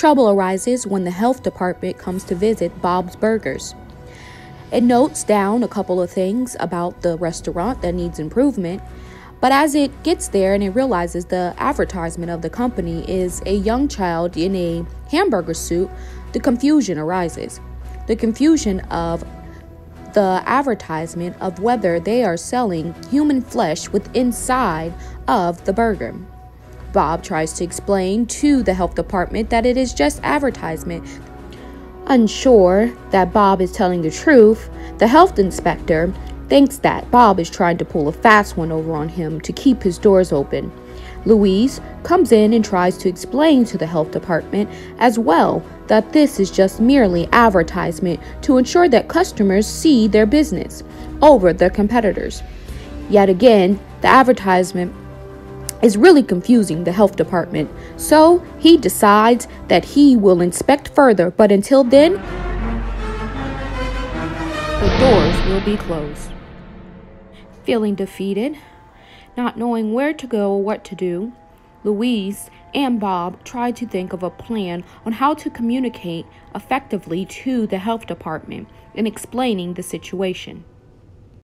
Trouble arises when the health department comes to visit Bob's Burgers. It notes down a couple of things about the restaurant that needs improvement, but as it gets there and it realizes the advertisement of the company is a young child in a hamburger suit, the confusion arises. The confusion of the advertisement of whether they are selling human flesh with inside of the burger. Bob tries to explain to the health department that it is just advertisement Unsure that Bob is telling the truth, the health inspector thinks that Bob is trying to pull a fast one over on him to keep his doors open. Louise comes in and tries to explain to the health department as well that this is just merely advertisement to ensure that customers see their business over their competitors. Yet again, the advertisement is really confusing the health department, so he decides that he will inspect further, but until then, the doors will be closed. Feeling defeated, not knowing where to go or what to do, Louise and Bob try to think of a plan on how to communicate effectively to the health department in explaining the situation.